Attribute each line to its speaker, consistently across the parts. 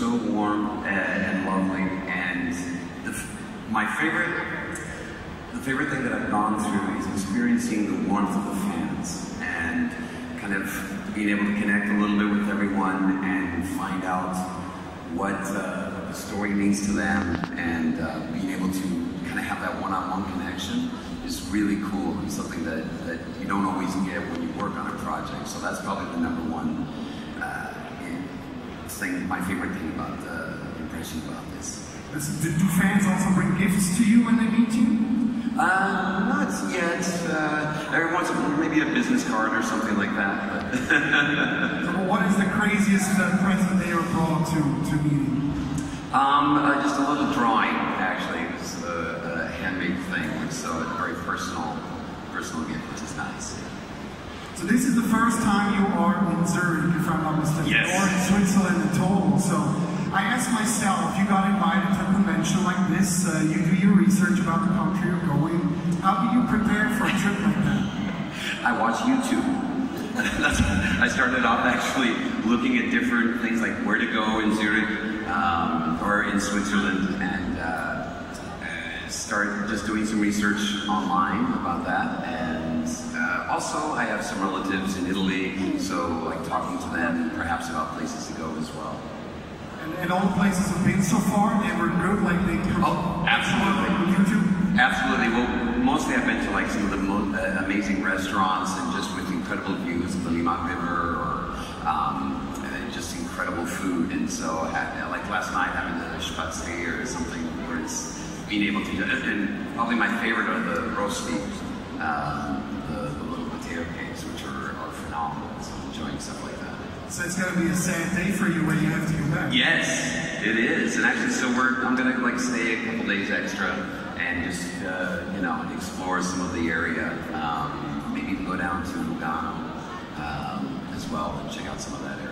Speaker 1: so
Speaker 2: warm and, and lovely, and the, my favorite, the favorite thing that I've gone through is experiencing the warmth of the fans and kind of being able to connect a little bit with everyone and find out what uh, the story means to them and uh, being able to kind of have that one-on-one connection is really cool and something that, that you don't always get when you work on a project. So that's probably the number one thing, my favorite thing about the impression about this.
Speaker 1: Do fans also bring gifts to you when they meet you?
Speaker 2: Uh, not yet. Uh, every once in a while, maybe a business card or something like that.
Speaker 1: so what is the craziest uh, present they ever brought to, to meeting?
Speaker 2: Um, uh, just a little drawing, actually. It was a, a handmade thing, which so a very personal, personal gift, which is nice.
Speaker 1: So this is the first time you are in Zurich, if I'm not mistaken,
Speaker 2: yes.
Speaker 1: or in Switzerland at all. So I asked myself, you got invited to a convention like this, uh, you do your research about the country you're going. How do you prepare for a trip like that?
Speaker 2: I watch YouTube. I started off actually looking at different things like where to go in Zurich um, or in Switzerland uh, just doing some research online about that. And uh, also, I have some relatives in Italy, so like talking to them perhaps about places to go as well.
Speaker 1: And, and all the places have been so far, they were good, like they
Speaker 2: Oh, absolutely.
Speaker 1: on YouTube?
Speaker 2: Absolutely. Well, mostly I've been to like some of the most uh, amazing restaurants and just with incredible views of the Limmat River or um, and just incredible food. And so, I, like last night, having the spazier or something where it's being able to, and probably my favorite are the rosti, um, the, the little potato cakes, which are, are phenomenal. So enjoying stuff like that.
Speaker 1: So it's going to be a sad day for you when you have to go back.
Speaker 2: Yes, it is. And actually, so we're I'm gonna like stay a couple days extra and just uh, you know explore some of the area. Um, maybe even go down to Lugano um, as well and check out some of that area.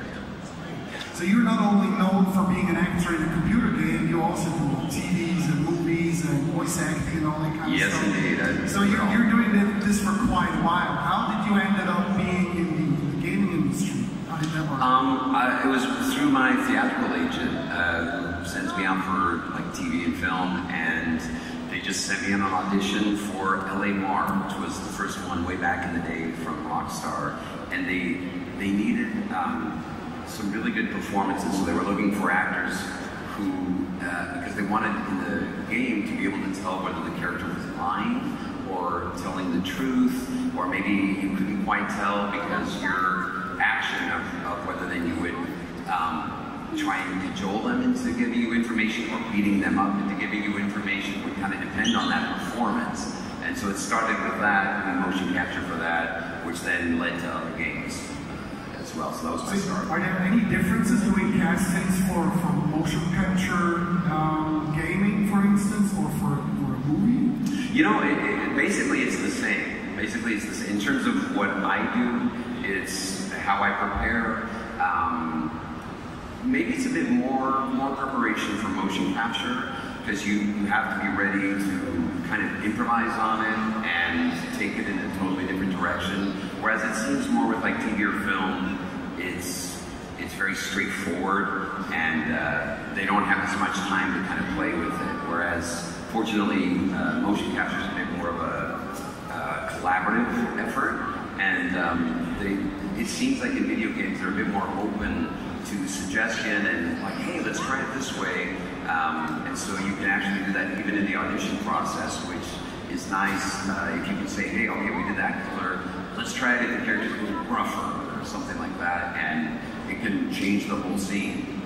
Speaker 1: So you're not only known for being an actor in a computer game, you also do TVs and movies and voice acting and all that kind
Speaker 2: Yes,
Speaker 1: of stuff.
Speaker 2: indeed. I-
Speaker 1: So you're, you're doing this for quite a while. How did you end up being in the, the gaming industry? How did that work?
Speaker 2: Um, I, it was through my theatrical agent uh, who sends me out for like TV and film, and they just sent me on an audition for L.A. Noire, which was the first one way back in the day from Rockstar, and they they needed um, some really good performances, so they were looking for actors who, uh, because they wanted in the game to be able to tell whether the character was lying or telling the truth, or maybe you couldn't quite tell because your action of, of whether then you would um, try and cajole them into giving you information or beating them up into giving you information would kind of depend on that performance. And so it started with that, motion capture for that, which then led to other games well. So that was my
Speaker 1: So
Speaker 2: start.
Speaker 1: are there any differences doing castings for, for motion capture um, gaming, for instance, or for, for a movie?
Speaker 2: You know, it, it, basically it's the same. Basically it's the same. In terms of what I do, it's how I prepare. Um, maybe it's a bit more more preparation for motion capture because you, you have to be ready to kind of improvise on it and take it in a totally different direction. Whereas it seems more with like TV or film, it's it's very straightforward and uh, they don't have as much time to kind of play with it. Whereas fortunately, uh, motion capture is a bit more of a uh, collaborative effort, and um, they, it seems like in video games they're a bit more open to suggestion and like, hey, let's try it this way. Um, and so you can actually do that even in the audition process, which is nice uh, if you can say, hey, okay, we did that color, let's try it if the character's a little rougher something like that, and it can change the whole scene.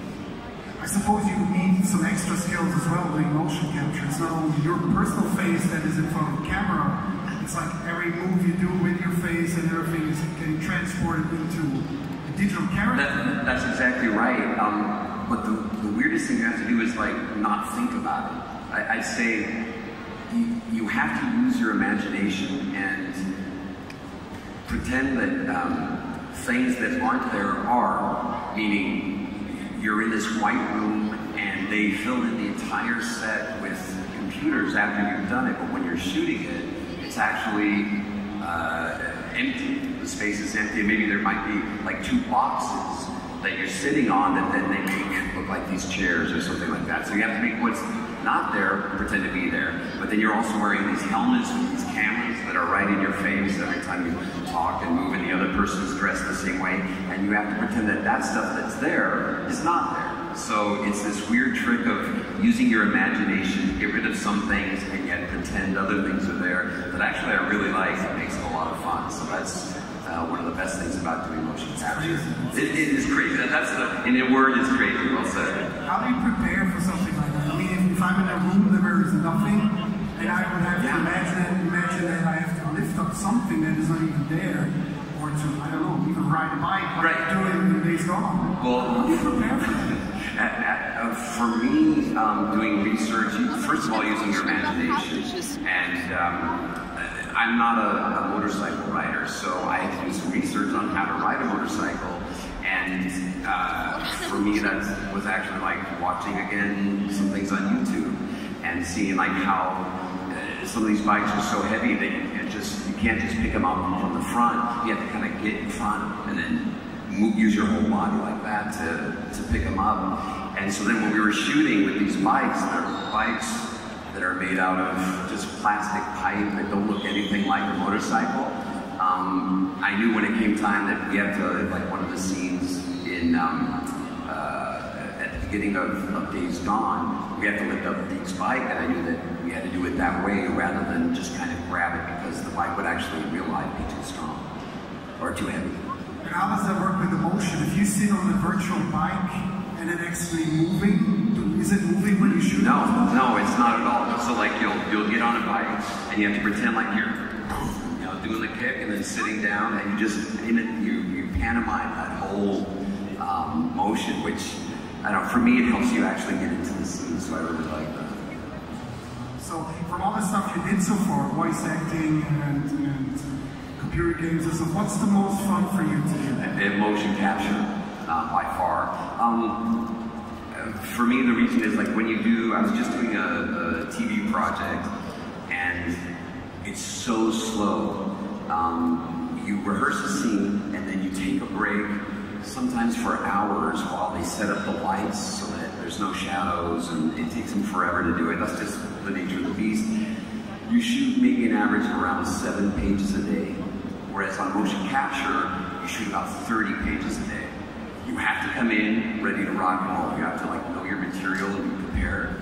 Speaker 1: I suppose you need some extra skills as well doing motion capture. It's not only your personal face that is in front of the camera, it's like every move you do with your face and everything is getting transported into a digital character.
Speaker 2: That, that's exactly right. Um, but the, the weirdest thing you have to do is like not think about it. I, I'd say you, you have to use your imagination and pretend that um, things that aren't there are, meaning you're in this white room and they fill in the entire set with computers after you've done it, but when you're shooting it, it's actually uh, empty. The space is empty. Maybe there might be like two boxes that you're sitting on that then they make look like these chairs or something like that. So you have to make what's not there pretend to be there. But then you're also wearing these helmets these in your face every time you talk and move, and the other person's dressed the same way, and you have to pretend that that stuff that's there is not there. So it's this weird trick of using your imagination to get rid of some things and yet pretend other things are there that actually I really like. It makes it a lot of fun. So that's uh, one of the best things about doing motion capture. It, it is crazy. That's the, in a word, it's crazy. Well said.
Speaker 1: How do you prepare for something like that? I mean, if I'm in a room where there is nothing, and I would have
Speaker 2: Yeah.
Speaker 1: to imagine, imagine that I lift up something that is not even there, or to, I don't know, even ride a bike like
Speaker 2: Right.
Speaker 1: Do it in Days Gone.
Speaker 2: Well-
Speaker 1: how do you prepare for that?
Speaker 2: At, at, uh, for me, um, doing research, first of all, using your imagination. And um, I'm not a, a motorcycle rider, so I had to do some research on how to ride a motorcycle. And uh, for me, that was actually like watching again some things on YouTube and seeing like how uh, some of these bikes are so heavy that you can't just pick them up from the front. You have to kind of get in front and then move, use your whole body like that to, to pick them up. And so then when we were shooting with these bikes, they're bikes that are made out of just plastic pipe that don't look anything like a motorcycle. Um, I knew when it came time that we had to, like one of the scenes in um, uh, at the beginning of, of Days Gone, we had to lift up Deke's bike, and I knew that we had to do it that way rather than just kind of grab it because the bike would actually in real life be too strong or too heavy.
Speaker 1: And how does that work with the motion? If you sit on a virtual bike and it actually moving, is it moving when you shoot?
Speaker 2: No, no, it's not at all. So like you'll you'll get on a bike and you have to pretend like you're you know doing the kick and then sitting down and you just in it, you you pantomime that whole um, motion, which I don't. For me, it helps you actually get into the scene. So I really like that.
Speaker 1: So from all the stuff you did so far, voice acting and, and computer games and what's the most fun for you to do?
Speaker 2: Motion capture uh, by far. Um, for me, the reason is like when you do. I was just doing a, a TV project, and it's so slow. Um, you rehearse a scene, and then you take a break, sometimes for hours, while they set up the lights so that there's no shadows, and it takes them forever to do it. That's just the nature of the beast. You shoot maybe an average of around seven pages a day. Whereas on motion capture, you shoot about 30 pages a day. You have to come in ready to rock and roll. You have to like know your material and be prepared.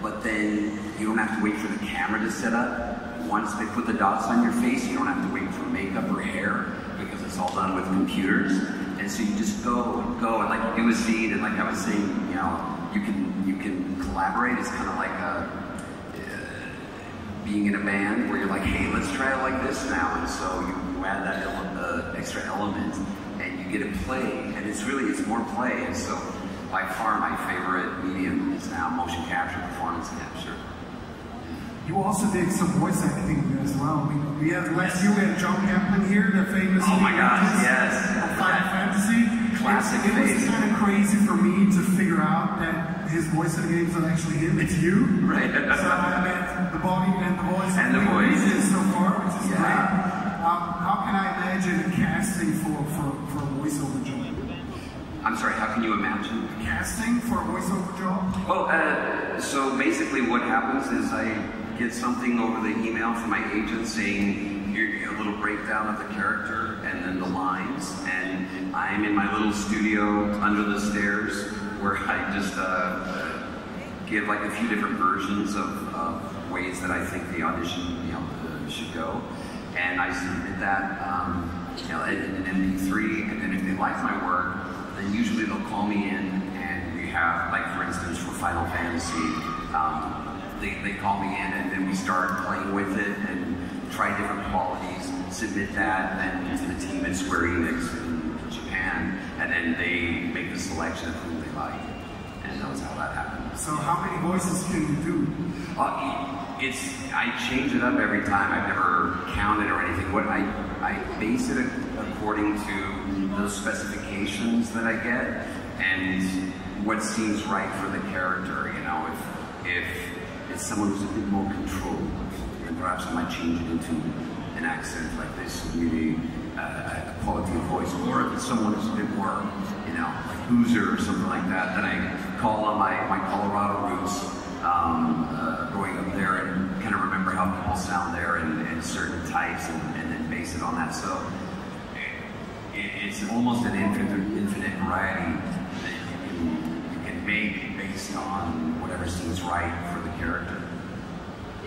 Speaker 2: But then you don't have to wait for the camera to set up. Once they put the dots on your face, you don't have to wait for makeup or hair because it's all done with computers. And so you just go and go and like do a scene and like I was saying, you know, you can you can collaborate. It's kind of like a being in a band where you're like, hey, let's try it like this now, and so you, you add that ele- uh, extra element, and you get a play, and it's really it's more play, and so by far my favorite medium is now motion capture, performance capture.
Speaker 1: You also did some voice acting as well. We, we had last year we had Jon Campling here, the famous
Speaker 2: Oh my gosh, yes.
Speaker 1: Final Fantasy.
Speaker 2: Classic
Speaker 1: It, it was
Speaker 2: face.
Speaker 1: kind of crazy for me to figure out that his voice in the game is not actually him, it's you.
Speaker 2: Right.
Speaker 1: so I met the body and the voice
Speaker 2: And the voice.
Speaker 1: So far, which is
Speaker 2: Yeah.
Speaker 1: great. Um, how can I imagine casting for, for, for a voiceover job?
Speaker 2: I'm sorry, how can you imagine?
Speaker 1: Casting for a voiceover job?
Speaker 2: Well, uh, so basically what happens is I get something over the email from my agent saying a little breakdown of the character and then the lines, and I'm in my little studio under the stairs where I just uh, give like a few different versions of, of ways that I think the audition you know should go, and I submit that um, you know in an MP3, and then if they like my work, then usually they'll call me in and we have like for instance for Final Fantasy. Um, they, they call me in and then we start playing with it and try different qualities, submit that then to the team at Square Enix and then they make the selection of who they like. And that was how that happened.
Speaker 1: So how many voices can you do?
Speaker 2: Uh, it's I change it up every time. I've never counted or anything. What I I base it according to those specifications that I get and what seems right for the character. You know, if if it's someone who's a bit more controlled, and perhaps I might change it into an accent like this, really a quality of voice, or if someone who's a bit more, you know, like Boozer or something like that, then I call on my, my Colorado roots, um, uh, growing up there, and kind of remember how people sound there and, and certain types, and, and, then base it on that. So it, it's almost an infinite, infinite variety that you can, you can make based on whatever seems right for the character.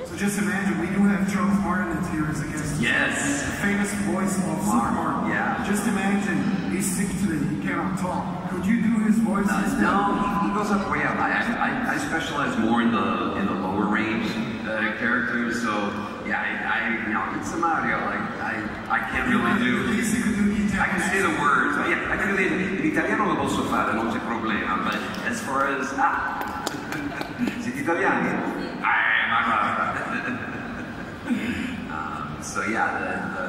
Speaker 1: So just imagine, we do have Charles Martinet here as a guest.
Speaker 2: Yes.
Speaker 1: The famous voice of
Speaker 2: Mario,
Speaker 1: Superman.
Speaker 2: yeah.
Speaker 1: Just imagine, he's sick today, he cannot talk. Could you do his voice?
Speaker 2: Uh, no, he, he goes up way up. I, I, I specialize more in the in the lower range uh, characters, so yeah, I, I you know, it's some audio like I, I can't really do.
Speaker 1: least you could do
Speaker 2: I can say the words. Yeah, I can do in italiano lo posso fare, non c'è problema. But as far as ah, siete italiani? So yeah, the,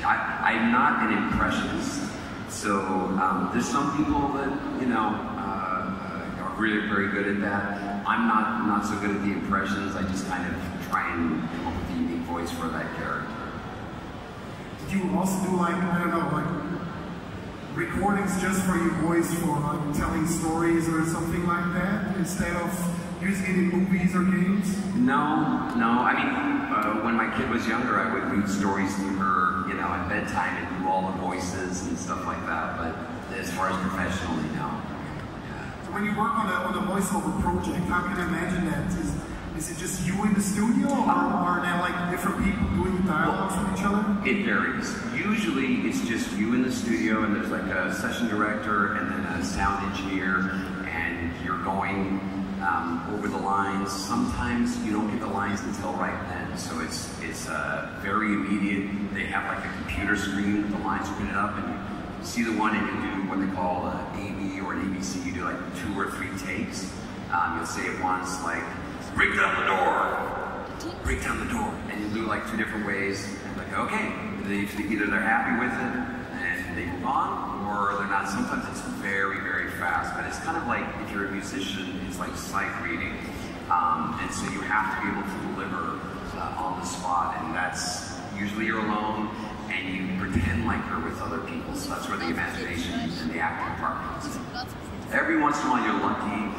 Speaker 2: the I, I'm not an impressionist. So um, there's some people that you know uh, are really very good at that. I'm not not so good at the impressions. I just kind of try and come up with a unique voice for that character.
Speaker 1: Do you also do like, I don't know, like recordings just for your voice for like telling stories or something like that instead of using it in movies or games?
Speaker 2: No, no. I mean, uh, when my kid was younger, I would read stories to her, you know, at bedtime and do all the voices and stuff like that. But as far as professionally, no. Yeah.
Speaker 1: So when you work on a, on a voiceover project, how can I imagine that? Is, is it just you in the studio or are there like different people doing dialogues with each other?
Speaker 2: It varies. Usually, it's just you in the studio, and there's like a session director and then a sound engineer, and you're going um, over the lines. Sometimes you don't get the lines until right then, so it's it's uh, very immediate. They have like a computer screen with the lines printed up, and you see the one, and you do what they call a AB or an ABC. You do like two or three takes. Um, you'll say it once, like break down the door, break down the door, and you do like two different ways. And like, okay, they, either they're happy with it and they move on, or they're not. Sometimes it's very, very fast, but it's kind of like if you're a musician, it's like sight reading, um, and so you have to be able to deliver uh, on the spot, and that's usually you're alone. And you pretend like you're with other people, so that's where the imagination and the acting part comes in. Every once in a while, you're lucky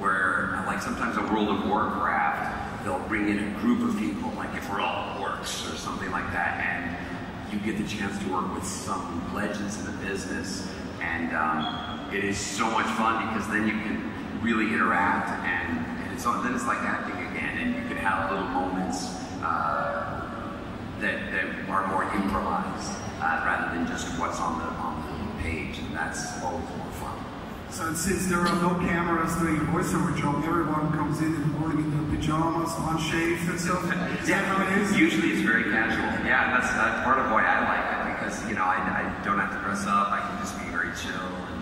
Speaker 2: where, like sometimes a World of Warcraft, they'll bring in a group of people, like if we're all orcs or something like that, and you get the chance to work with some legends in the business, and um, it is so much fun because then you can really interact, and, and it's then it's like acting again, and you can have little moments uh, that that are more improvised uh, rather than just what's on the on the page, and that's always more fun.
Speaker 1: So since there are no cameras doing a voiceover job, everyone comes in in the morning in their pajamas, unshaved and stuff. Is that how it is?
Speaker 2: Usually it's very casual. Yeah, that's, that's part of why I like it because you know I, I don't have to dress up. I can just be very chill and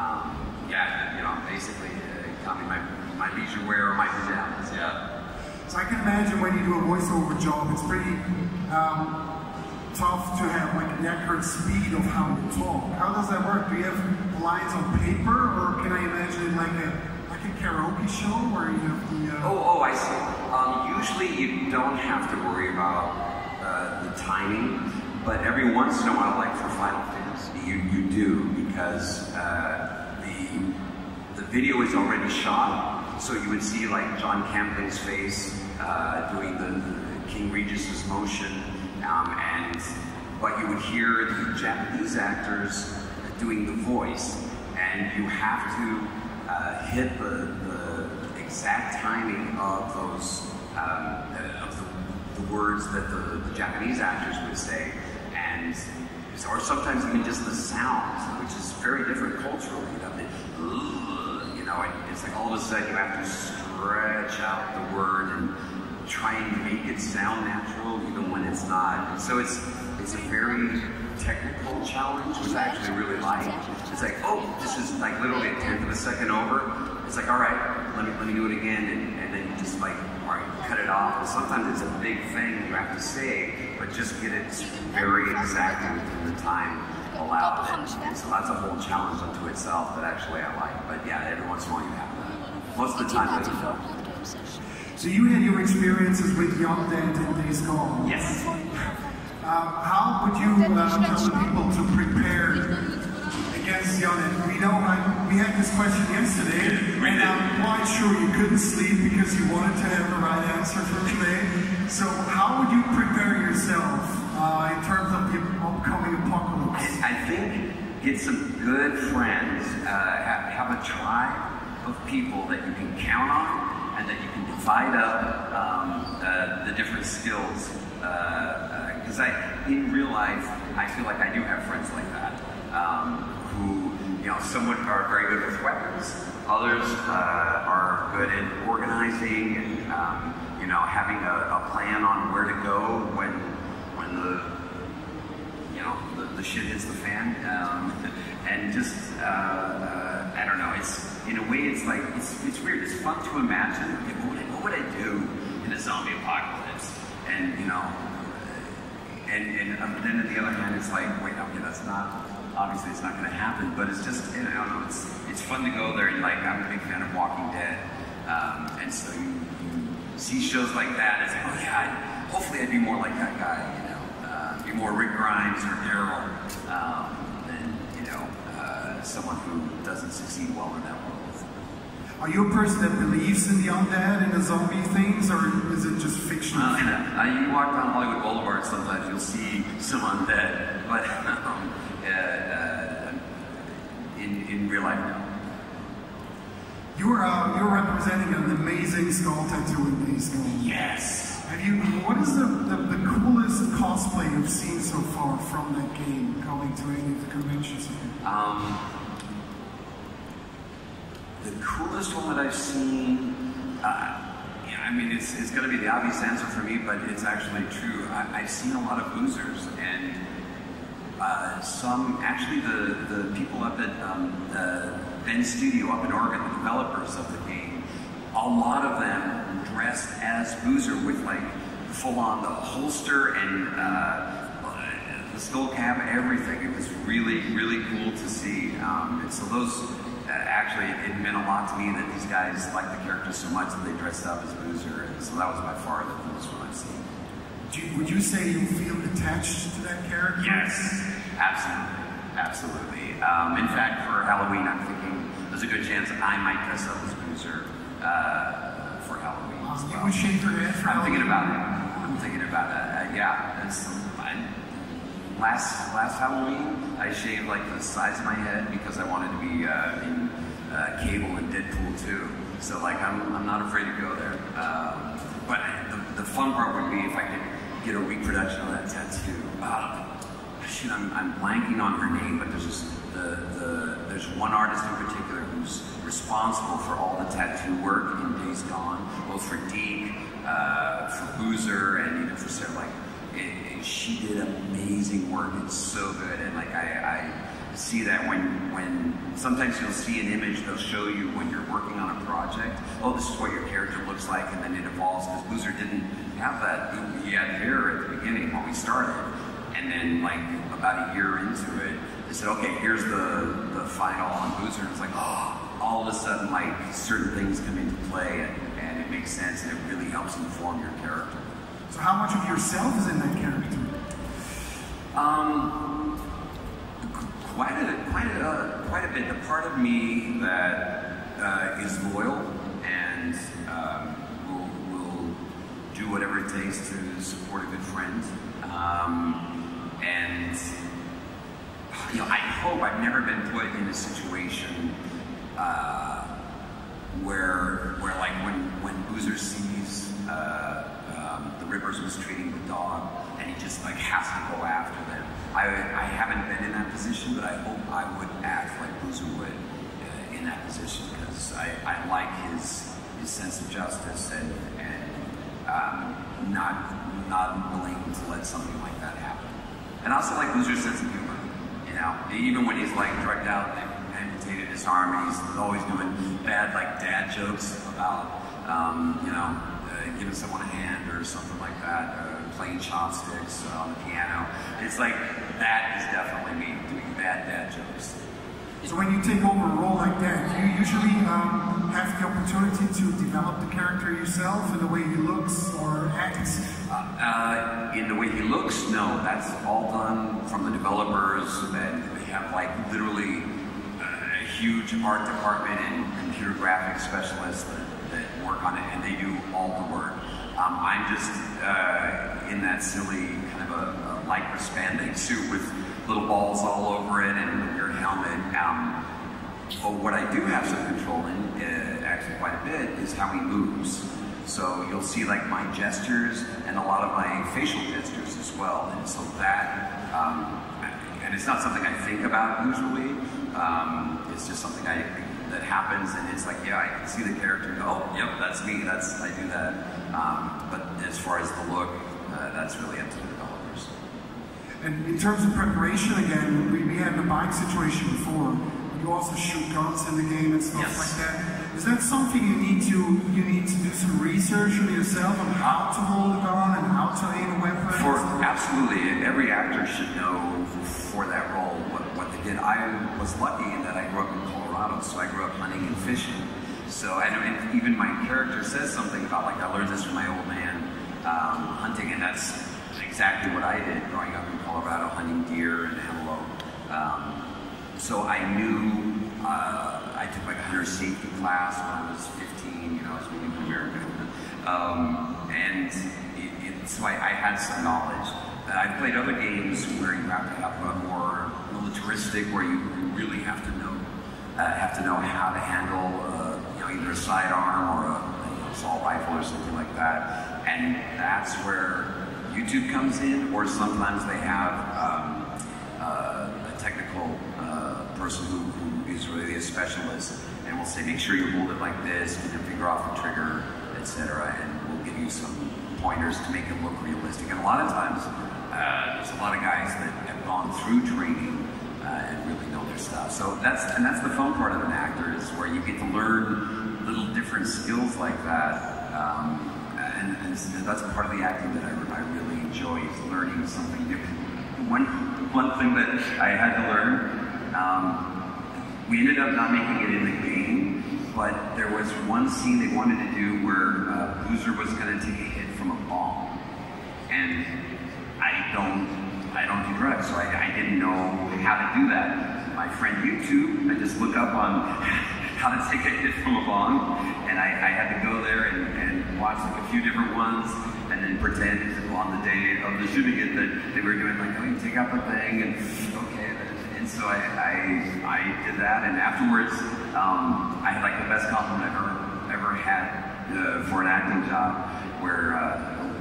Speaker 2: um, yeah, you know, basically uh, got me my my leisure wear or my pajamas. Yeah.
Speaker 1: So I can imagine when you do a voiceover job, it's pretty um, tough to have like an accurate speed of how you talk. How does that work? Do you have lines on paper, or can I imagine like a like a karaoke show where you have the? Uh,
Speaker 2: Oh, oh, I see. Um, usually you don't have to worry about uh, the timing, but every once in a while, like for Final Fantasy, you, you do because uh, the the video is already shot, so you would see like Jon Campling's face uh, doing the, King Regis's motion, um, and but you would hear the Japanese actors doing the voice, and you have to uh, hit the, the exact timing of those um, uh, of the, the words that the, the Japanese actors would say, and or sometimes even just the sounds, which is very different culturally. Know, and it's like all of a sudden you have to stretch out the word and try and make it sound natural, even when it's not. So it's it's a very technical challenge, which I actually really like. It's like, oh, this is like literally a tenth of a second over. It's like, all right, let me let me do it again, and, and then you just like, all right, cut it off. And sometimes it's a big thing you have to say, but just get it very exactly within the time allowed. And, and so that's a whole challenge unto itself that actually I like. But yeah, every once in a while you have that. Most of the time,
Speaker 3: Party
Speaker 2: it's
Speaker 3: for
Speaker 2: fun.
Speaker 3: Platinum session.
Speaker 1: So you had your experiences with Young Dead and Days Gone.
Speaker 2: Yes.
Speaker 1: Um, how would you uh, tell the people to prepare against Young Dead? We know like, we had this question yesterday, and I'm quite sure you couldn't sleep because you wanted to have the right answer for today. So
Speaker 2: I, think get some good friends, uh, have, have a tribe of people that you can count on and that you can divide up um, uh, the different skills. Because I, in real life, I feel like I do have friends like that um, who, you know, some are very good with weapons, others uh, are good at organizing and, um, you know, having a, a plan on where to go when when the know, the, the shit hits the fan. Um, and just, uh, uh, I don't know, it's, in a way, it's like, it's, it's weird. It's fun to imagine, okay, what, would I, what would I do in a zombie apocalypse? And, you know, and, and um, then on the other hand, it's like, wait, okay, that's not, obviously it's not going to happen, but it's just, I don't know, it's, it's fun to go there. And like, I'm a big fan of Walking Dead. Um, and so you, you see shows like that, it's like, oh yeah, hopefully I'd be more like that guy, be more Rick Grimes or Daryl um, than, you know, uh, someone who doesn't succeed well in that world.
Speaker 1: Are you a person that believes in the undead and the zombie things, or is it just fiction?
Speaker 2: Uh, and, you walk down Hollywood Boulevard, sometimes you'll see someone dead, but um, uh, uh, in, in real life, no.
Speaker 1: You're uh, you're representing an amazing skull tattoo in these.
Speaker 2: Yes.
Speaker 1: Have you? What is the, the, the coolest cosplay you've seen so far from that game going to any of the conventions?
Speaker 2: Um, the coolest one that I've seen, uh, yeah, I mean, it's, it's going to be the obvious answer for me, but it's actually true. I, I've seen a lot of boozers, and uh, some, actually, the, the people up at um, uh, Bend Studio up in Oregon, the developers of the game, a lot of them dressed as Boozer with like full on the holster and uh, the skull cap, everything. It was really, really cool to see. Um, and so those, uh, actually, it meant a lot to me that these guys liked the character so much that they dressed up as Boozer. And so that was by far the coolest one I've seen.
Speaker 1: You, would you say you feel attached to that character?
Speaker 2: Yes, absolutely, absolutely. Um, in fact, for Halloween, I'm thinking there's a good chance I might dress up as Boozer uh, for Halloween. as
Speaker 1: Um, you would shave your head
Speaker 2: I'm thinking about it. I'm thinking about it. Uh, yeah, it's I, last last Halloween. I shaved like the sides of my head because I wanted to be uh, in uh, Cable and Deadpool too. So like I'm I'm not afraid to go there. Um, but the, the fun part would be if I could get a reproduction of that tattoo. Uh, shoot, I'm, I'm blanking on her name, but there's just the, the there's one artist in particular who's responsible for all the tattoo work in Days Gone, both for Deke, uh, for Boozer, and even for Sarah. Like, it, it- she did amazing work. It's so good, and like I, I see that when when sometimes you'll see an image, they'll show you when you're working on a project. Oh, this is what your character looks like, and then it evolves because Boozer didn't have that. He had hair at the beginning when we started, and then like about a year into it, said, okay, here's the the final on Boozer. And it's like, oh, all of a sudden, like certain things come into play, and, and it makes sense, and it really helps inform your character.
Speaker 1: So how much of yourself is in that character?
Speaker 2: Um, quite a quite a quite a bit. The part of me that uh, is loyal and um, will will do whatever it takes to support a good friend. Um, and you know, I hope I've never been put in a situation uh, where where like when when Boozer sees uh, um, the Rippers mistreating the dog and he just like has to go after them. I I haven't been in that position, but I hope I would act like Boozer would uh, in that position because I, I like his his sense of justice and and um, not not willing to let something like that happen. And also like Boozer's sense of humor. Know, even when he's like drugged out and amputated his arm, and he's always doing bad like dad jokes about um, you know uh, giving someone a hand or something like that, uh, playing chopsticks on the piano. It's like that is definitely me doing bad dad jokes.
Speaker 1: So when you take over a role like that, do you usually um, have the opportunity to develop the character yourself in the way he looks or acts?
Speaker 2: Uh, in the way he looks, no. That's all done from the developers, and they have like literally uh, a huge art department and computer graphics specialists that, that work on it, and they do all the work. Um, I'm just uh, in that silly kind of a, a lycra spandex suit with little balls all over it and weird helmet. Um, but what I do have some control in, uh, actually quite a bit, is how he moves. So you'll see like my gestures and a lot of my facial gestures as well. And so that, um, and it's not something I think about usually. Um, it's just something I that happens, and it's like, yeah, I can see the character. Go, oh, yep, that's me. That's I do that. Um, but as far as the look, uh, that's really up to the developers.
Speaker 1: And in terms of preparation, again, we, we had the bike situation before. You also shoot guns in the game and stuff
Speaker 2: Yes.
Speaker 1: like that. Is that something you need to you need to do some research on yourself on how to hold a gun and how to aim a weapon?
Speaker 2: For absolutely, every actor should know for that role what, what they did. I was lucky in that I grew up in Colorado, so I grew up hunting and fishing. So I know, even my character says something about like I learned this from my old man um, hunting, and that's exactly what I did growing up in Colorado, hunting deer and antelope. Um, so I knew uh, I took like a hunter safety class when I was 15. You know, I was moving to America, um, and it, it, so I, I had some knowledge. Uh, I've played other games where you have to have a more militaristic, where you really have to know uh, have to know how to handle uh, you know either a sidearm or a you know, assault rifle or something like that, and that's where YouTube comes in, or sometimes they have. Um, uh, a technical uh, person who, who is really a specialist and we'll say, make sure you hold it like this, get your finger off the trigger, etc. And we'll give you some pointers to make it look realistic. And a lot of times, uh, there's a lot of guys that have gone through training uh, and really know their stuff. So that's and that's the fun part of an actor is where you get to learn little different skills like that. Um, and, and that's part of the acting that I, I really enjoy is learning something different. One one thing that I had to learn, um, we ended up not making it in the game, but there was one scene they wanted to do where uh, Boozer was going to take a hit from a bong, and I don't I don't do drugs, so I, I didn't know how to do that. My friend YouTube, I just look up on how to take a hit from a bong, and I, I had to go there and, and watch like a few different ones, and then pretend on the day of the shooting it that they were doing like, oh, you take out the thing, and okay, so I, I, I did that, and afterwards, um, I had like the best compliment I've ever ever had uh, for an acting job, where uh,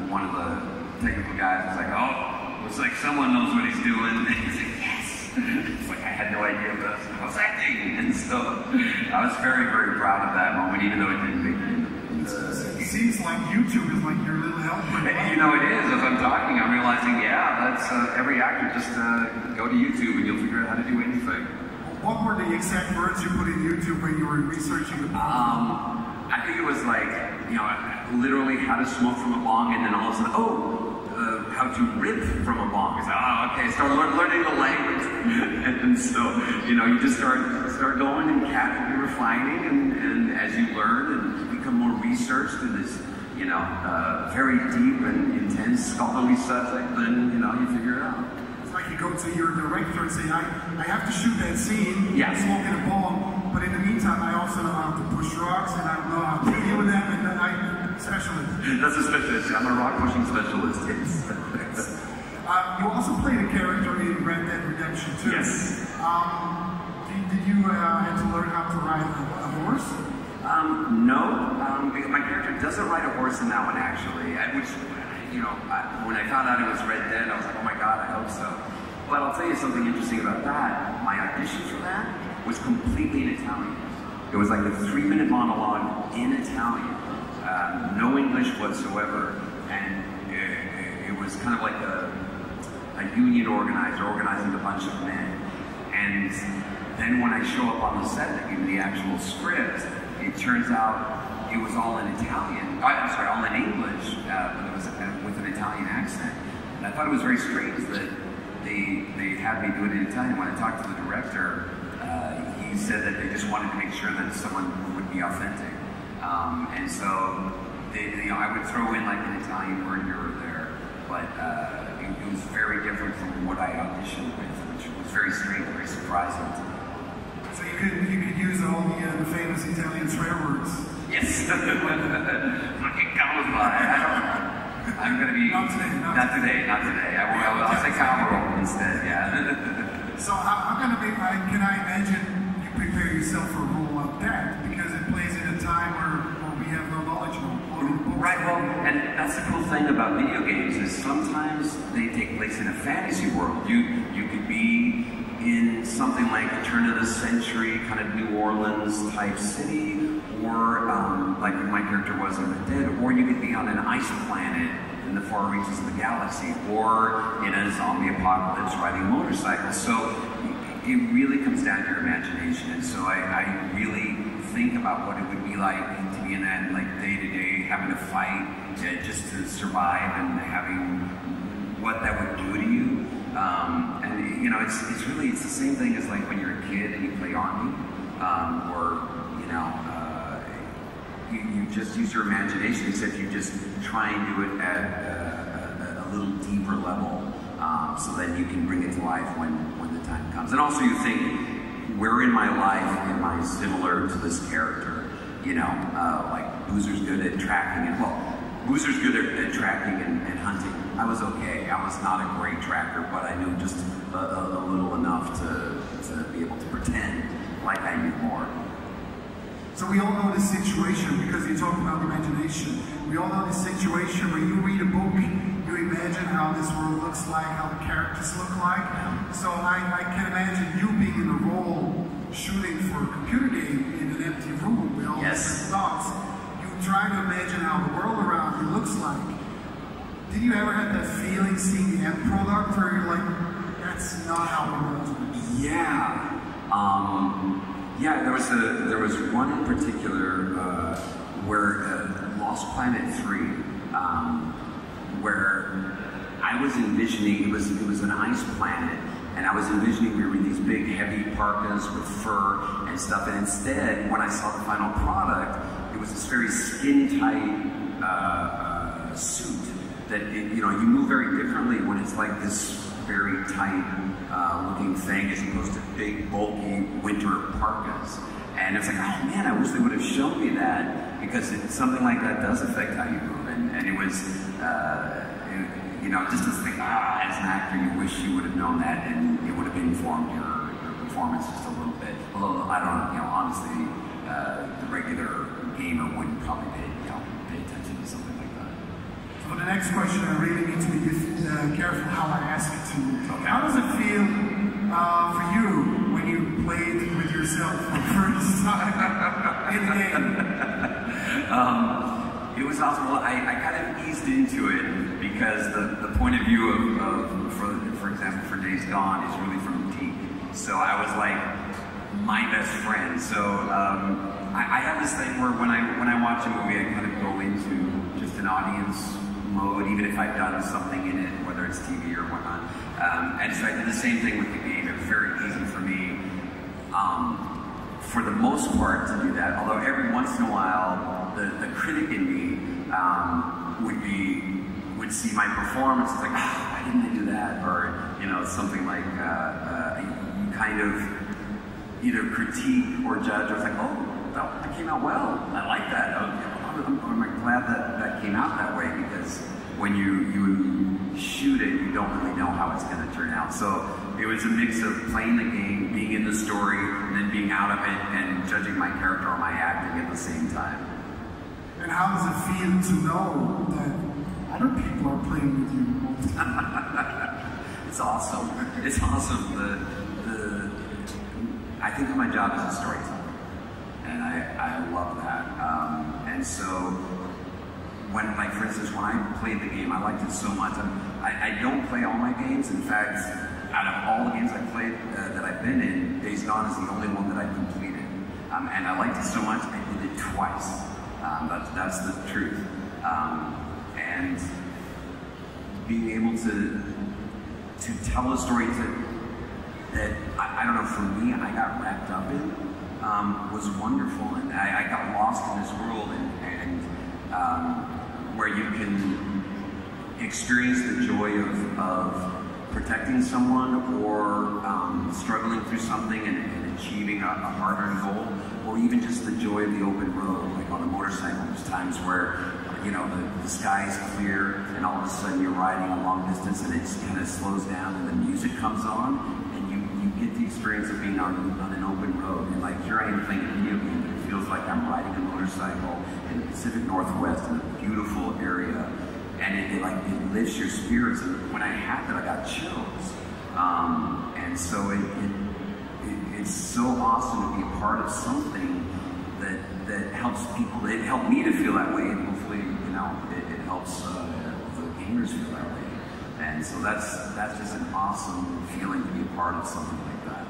Speaker 2: one of the technical guys was like, oh, looks like someone knows what he's doing. And He's like, yes. It's like I had no idea, but I was acting, and so I was very, very proud of that moment, even though it didn't make it. In the-
Speaker 1: It seems like YouTube is like your little helper.
Speaker 2: you know, it is. As I'm talking, I'm realizing, yeah, that's uh, every actor. Just uh, go to YouTube and you'll figure out how to do anything.
Speaker 1: What were the exact words you put in YouTube when you were researching the?
Speaker 2: Um, I think it was like, you know, literally how to smoke from a bong, and then all of a sudden, oh, uh, how to rip from a bong. It's like, oh, okay, start lear- learning the language, and so you know, you just start start going and casually refining, and, and as you learn and you become more researched in this, you know, uh, very deep and intense scholarly subject, then you know, you figure it out.
Speaker 1: It's like you go to your director and say, I, I have to shoot that scene,
Speaker 2: Yeah.
Speaker 1: smoking a bong, but in the meantime, I also know how to push rocks and I know how to deal with them, and then I specialist.
Speaker 2: That's a specialist. I'm a rock pushing specialist. Yes.
Speaker 1: Uh, you also played a character in Red Dead Redemption 2.
Speaker 2: Yes.
Speaker 1: Um, did, did you uh, have to learn how to ride a, a horse?
Speaker 2: Um, no, um, because my character doesn't ride a horse in that one actually. I, which, you know, I, when I found out it was Red Dead, I was like, oh my god, I hope so. But I'll tell you something interesting about that. My audition for that was completely in Italian. It was like a three-minute monologue in Italian, uh, no English whatsoever, and it, it was kind of like a, a union organizer organizing a bunch of men. And then when I show up on the set to give the actual script, it turns out it was all in Italian. uh, I'm sorry, all in English, uh, but it was uh, with an Italian accent. And I thought it was very strange that they they had me do it in Italian. When I talked to the director, uh, he said that they just wanted to make sure that someone would be authentic. Um, and so, they, you know, I would throw in like an Italian word here or there, but uh, it, it was very different from what I auditioned with, which was very strange, very surprising.
Speaker 1: So you could you could use all the, uh, the famous Italian swear words.
Speaker 2: Yes. Fucking cows by. I'm gonna be
Speaker 1: Not today, not
Speaker 2: not today, not today. I will. I'll, I'll say cowgirl instead. Yeah.
Speaker 1: So I'm gonna be? I, can I imagine you prepare yourself for a role like that because it plays in a time where, where we have no knowledge of or books.
Speaker 2: Right, well, and that's the cool thing about video games is sometimes they take place in a fantasy world. You you could be in something like a turn of the century kind of New Orleans type city, or um, like my character was in The Dead, or you could be on an ice planet in the far reaches of the galaxy, or in a zombie apocalypse riding motorcycles. So it really comes down to your imagination, and so I, I really think about what it would be like to be in that like day to day, having to fight uh, just to survive, and having what that would do to you. Um, and you know, it's it's really it's the same thing as like when you're a kid and you play army, um, or you know. Uh, you, you just use your imagination, except you just try and do it at a, a, a little deeper level, um, so that you can bring it to life when, when the time comes. And also, you think, where in my life am I similar to this character? You know, uh, like Boozer's good at tracking, and well, Boozer's good at, at tracking and, and hunting. I was okay. I was not a great tracker, but I knew just a, a, a little enough to, to be able to pretend like I knew more.
Speaker 1: So we all know this situation because you talk about imagination. We all know this situation where you read a book, you imagine how this world looks like, how the characters look like. So I, I can imagine you being in a role shooting for a computer game in an empty room with all
Speaker 2: Yes.
Speaker 1: these thoughts. You try to imagine how the world around you looks like. Did you ever have that feeling seeing the end product where you're like, that's not how the world is?
Speaker 2: Yeah. Um, yeah, there was a there was one in particular uh, where uh, Lost Planet Three, um, where I was envisioning it was it was an ice planet, and I was envisioning we were in these big heavy parkas with fur and stuff, and instead, when I saw the final product, it was this very skin tight uh, uh, suit that it, you know you move very differently when it's like this very tight uh, looking thing as opposed to big bulky winter parkas. And it's like, oh man, I wish they would have shown me that because it, something like that does affect how you move. And, and it was, uh, it- you know, just to think, ah, as an actor, you wish you would have known that and it would have informed your, your performance just a little bit. Although I don't, you know, honestly, uh, the regular gamer wouldn't probably pay, you know, pay attention to something.
Speaker 1: For the next question, I really need to be uh, careful how I ask it to you.
Speaker 2: Okay.
Speaker 1: How does it feel uh, for you when you played with yourself for the first time in the game?
Speaker 2: Um, it was awesome. Well, I, I kind of eased into it because the, the point of view of, of for, for example, for Days Gone is really from Deke. So I was like my best friend. So um, I, I have this thing where when I when I watch a movie, I kind of go into just an audience mode, even if I've done something in it, whether it's TV or whatnot. Um, and so I did the same thing with the game. It was very easy for me. Um, for the most part to do that. Although every once in a while, the, the critic in me um, would be would see my performance like, ah, why didn't I do that? Or you know, something like uh, uh, you kind of either critique or judge. I was like, oh, that, came out well. I like that. Oh, I'm, I'm glad that that came out that way because when you you shoot it, you don't really know how it's going to turn out. So it was a mix of playing the game, being in the story, and then being out of it and judging my character or my acting at the same time.
Speaker 1: And how does it feel to know that other people are playing with you all the time?
Speaker 2: It's awesome. It's awesome. The the I think of my job as a storyteller, and I I love that. Um, and so when like for instance when I played the game, I liked it so much. I I don't play all my games. In fact, out of all the games I played uh, that I've been in, Days Gone is the only one that I've completed. Um, and I liked it so much I did it twice. Um, that's that's the truth. Um, and being able to to tell a story to that I, I don't know. For me, I got wrapped up in um, was wonderful, and I, I, got lost in this world, and, and um, where you can experience the joy of, of protecting someone or um, struggling through something and, and achieving a, a hard-earned goal, or even just the joy of the open road, like on a motorcycle. There's times where you know the, the sky is clear, and all of a sudden you're riding a long distance, and it kind of slows down, and the music comes on, and you, you get the experience of being on, on an open road. And like here I am playing like I'm riding a motorcycle in the Pacific Northwest in a beautiful area and it, it, like it lifts your spirits. And when I had that, I got chills. Um, and so it, it, it's so awesome to be a part of something that that helps people. It helped me to feel that way, and hopefully, you know, it, helps uh, the gamers feel that way. And so that's that's just an awesome feeling to be a part of something like that.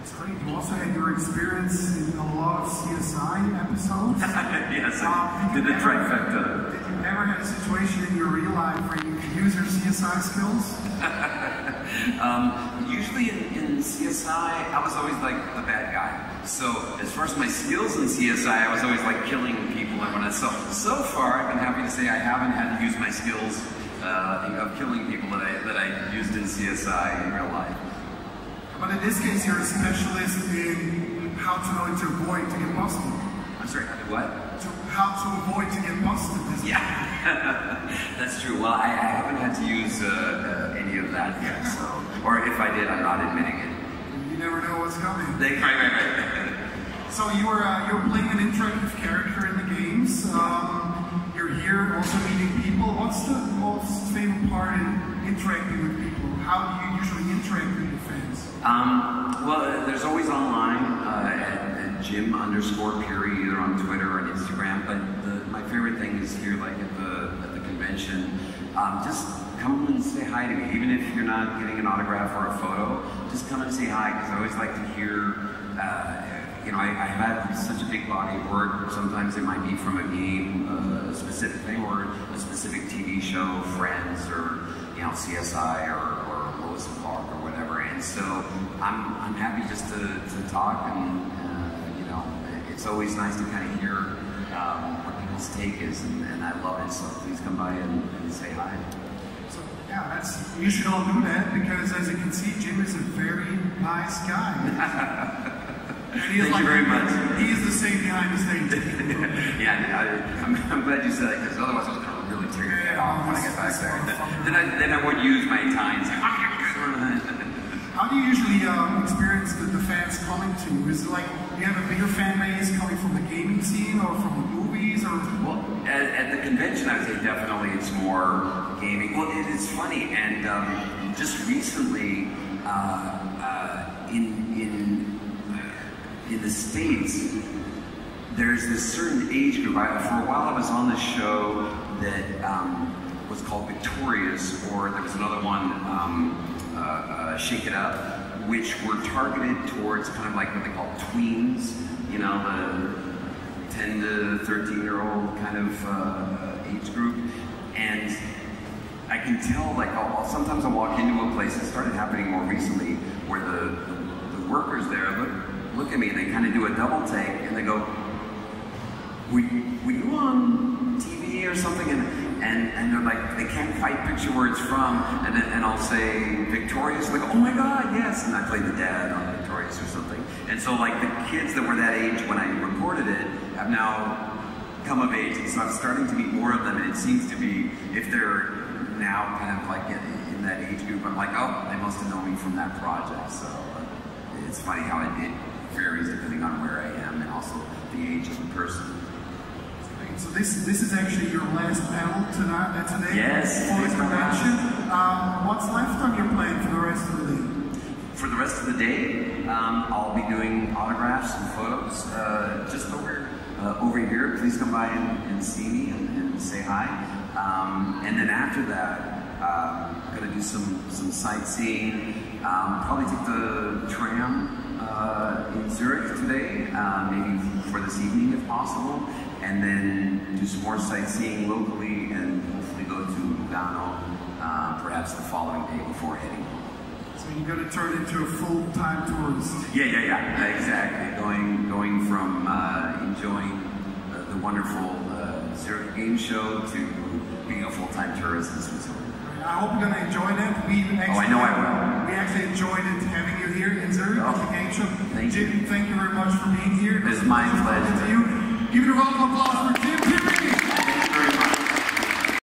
Speaker 1: It's great. You also had your experience in a lot of CSI episodes.
Speaker 2: yes, I did the trifecta Did you
Speaker 1: ever have a situation in your real life where you could use your CSI skills?
Speaker 2: um, usually in, in, CSI, I was always like the bad guy. So as far as my skills in CSI, I was always like killing people and whatnot. So so far, I've been happy to say I haven't had to use my skills uh, of killing people that I that I used in CSI in real life.
Speaker 1: But in this case, you're a specialist in how to know to avoid to get busted.
Speaker 2: I'm sorry, what?
Speaker 1: to how to avoid to get busted.
Speaker 2: Yeah, that's true. Well, I, I, haven't had to use uh, uh, any of that yet, so or if I did, I'm not admitting it.
Speaker 1: You never know what's coming.
Speaker 2: They, right, right, right.
Speaker 1: so you are uh, you're playing an interactive character in the games. Um, you're here also meeting people. What's the most favorite part in interacting with people? How do you usually interact with your fans?
Speaker 2: Um, well, there's always online. Uh, Jim underscore Pirri, either on Twitter or Instagram. But the, my favorite thing is here, like at the at the convention, um, just come and say hi to me. Even if you're not getting an autograph or a photo, just come and say hi because I always like to hear. Uh, you know, I, I have such a big body of work. Sometimes it might be from a game, uh, a specific thing, or a specific TV show, Friends, or you know, CSI, or, or Lois and Clark, or whatever. And so I'm I'm happy just to, to talk and uh, you know, it's always nice to kind of hear um, what people's take is, and, and, I love it. So please come by and, and say hi.
Speaker 1: So yeah, that's you should all do that because as you can see, Jim is a very nice guy.
Speaker 2: and he's Thank like, you very much.
Speaker 1: He's the same behind the scenes.
Speaker 2: yeah, I, am I'm glad you said that because otherwise I was going to really tear your head off when I get back there. Then I, then I would use my tines.
Speaker 1: Do you usually um, experience the, the, fans coming to you? Is it like you have a bigger fan base coming from the gaming scene or from the movies? Or
Speaker 2: well, at, at the convention, I would say definitely it's more gaming. Well, it is funny, and um, just recently uh, uh, in in in the states, there's this certain age group. I, for a while, I was on the show that um, was called Victorious, or there was another one. Uh, uh, Shake It Up, which were targeted towards kind of like what they call tweens, you know, the 10 to 13 year old kind of uh, age group. And I can tell, like, I'll, sometimes I'll walk into a place, it started happening more recently, where the, the, the workers there look, look at me and they kind of do a double take and they go, were, were you on TV or something? And and, and they're like, they can't quite picture where it's from, and, and I'll say Victorious, like, oh my God, yes, and I play the dad on Victorious or something. And so like the kids that were that age when I recorded it have now come of age, and so I'm starting to meet more of them, and it seems to be, if they're now kind of like in, in that age group, I'm like, oh, they must have known me from that project, so uh, it's funny how it, it varies depending on where I am and also the age of the person.
Speaker 1: So this this is actually your last panel tonight, uh, today
Speaker 2: yes,
Speaker 1: for the convention. Um, what's left on your plate for the rest of the day?
Speaker 2: For the rest of the day, um, I'll be doing autographs and photos uh, just over uh, over here. Please come by and, and see me and, and say hi. Um, and then after that, uh, I'm gonna do some some sightseeing. Um, probably take the tram uh, in Zurich today, uh, maybe for this evening if possible and then do some more sightseeing locally and hopefully go to Lugano uh, perhaps the following day before heading home.
Speaker 1: So you're going to turn into a full-time tourist.
Speaker 2: Yeah, yeah, yeah, exactly. Going, going from uh, enjoying uh, the wonderful uh, Zurich Game Show to being a full-time tourist in Switzerland.
Speaker 1: I hope you're going to enjoy that. We actually,
Speaker 2: Oh, I know I will.
Speaker 1: We actually enjoyed it having you here in Zurich
Speaker 2: Oh,
Speaker 1: at the oh, game show.
Speaker 2: thank you.
Speaker 1: Jim, thank you very much for being here.
Speaker 2: It's my pleasure.
Speaker 1: To you. Give it a round of applause for Jim.